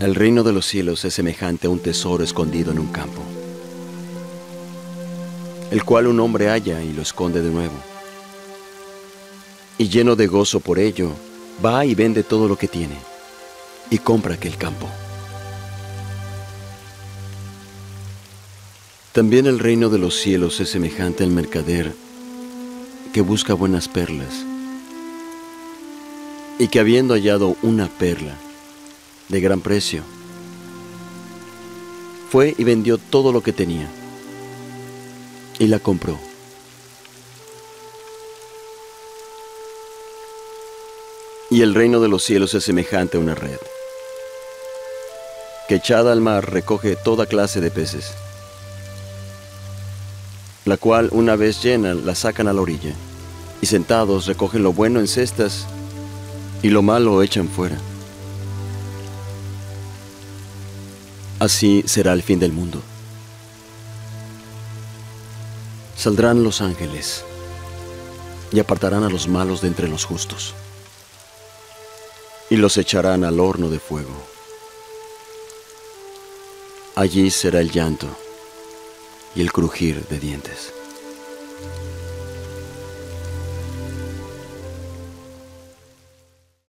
El reino de los cielos es semejante a un tesoro escondido en un campo, el cual un hombre halla y lo esconde de nuevo. Y lleno de gozo por ello, va y vende todo lo que tiene y compra aquel campo. También el reino de los cielos es semejante al mercader que busca buenas perlas y que habiendo hallado una perla de gran precio, fue y vendió todo lo que tenía y la compró. Y el reino de los cielos es semejante a una red, que echada al mar recoge toda clase de peces, la cual una vez llena la sacan a la orilla, y sentados recogen lo bueno en cestas y lo malo echan fuera. Así será el fin del mundo. Saldrán los ángeles y apartarán a los malos de entre los justos y los echarán al horno de fuego. Allí será el llanto y el crujir de dientes.